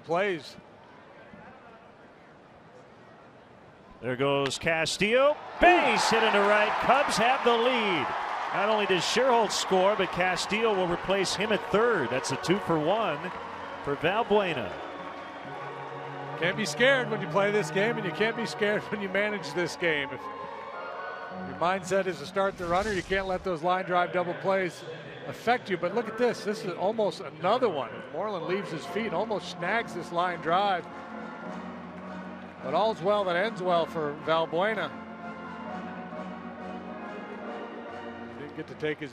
plays. There goes Castillo. Base hit into right. Cubs have the lead. Not only does Schierholtz score, but Castillo will replace him at third. That's a two for one for Valbuena. Can't be scared when you play this game, and you can't be scared when you manage this game. If your mindset is to start the runner, you can't let those line drive double plays affect you. But look at this. This is almost another one. Moreland leaves his feet, almost snags this line drive. But all's well that ends well for Valbuena. Didn't get to take his